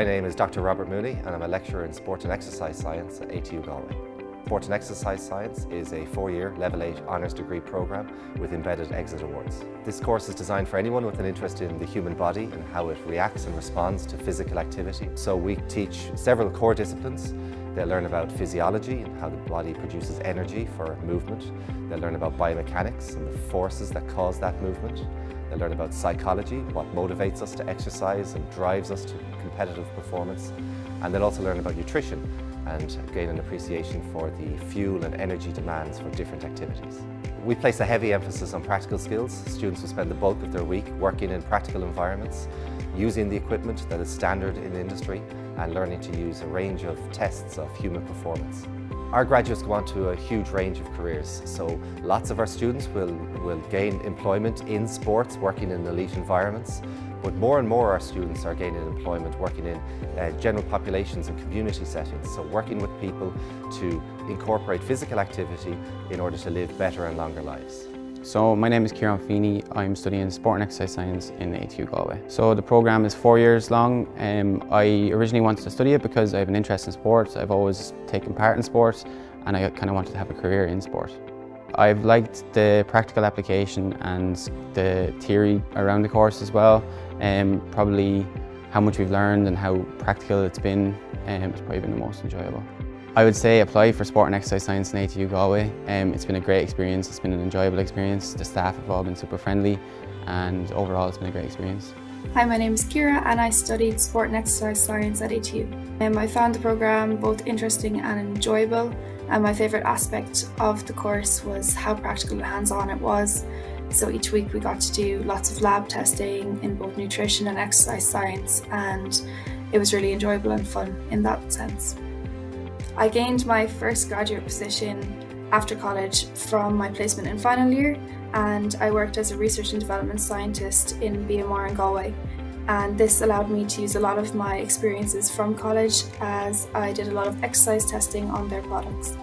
My name is Dr Robert Mooney and I'm a lecturer in Sport and Exercise Science at ATU Galway. Sport and Exercise Science is a four-year Level 8 Honours degree programme with embedded exit awards. This course is designed for anyone with an interest in the human body and how it reacts and responds to physical activity. So we teach several core disciplines. They'll learn about physiology and how the body produces energy for movement. They'll learn about biomechanics and the forces that cause that movement. They'll learn about psychology, what motivates us to exercise and drives us to competitive performance. And they'll also learn about nutrition and gain an appreciation for the fuel and energy demands for different activities. We place a heavy emphasis on practical skills. Students will spend the bulk of their week working in practical environments, using the equipment that is standard in the industry and learning to use a range of tests of human performance. Our graduates go on to a huge range of careers, so lots of our students will, will gain employment in sports, working in elite environments, but more and more our students are gaining employment working in uh, general populations and community settings, so working with people to incorporate physical activity in order to live better and longer lives. So my name is Kieran Feeney. I'm studying sport and exercise science in ATU Galway. So the programme is four years long. Um, I originally wanted to study it because I have an interest in sports. I've always taken part in sports and I kind of wanted to have a career in sport. I've liked the practical application and the theory around the course as well. Um, probably how much we've learned and how practical it's been um, has probably been the most enjoyable. I would say apply for sport and exercise science in ATU Galway. Um, it's been a great experience, it's been an enjoyable experience. The staff have all been super friendly and overall it's been a great experience. Hi, my name is Kira and I studied sport and exercise science at ATU. Um, I found the programme both interesting and enjoyable and my favourite aspect of the course was how practical and hands-on it was. So each week we got to do lots of lab testing in both nutrition and exercise science and it was really enjoyable and fun in that sense. I gained my first graduate position after college from my placement in final year and I worked as a research and development scientist in BMR in Galway and this allowed me to use a lot of my experiences from college as I did a lot of exercise testing on their products.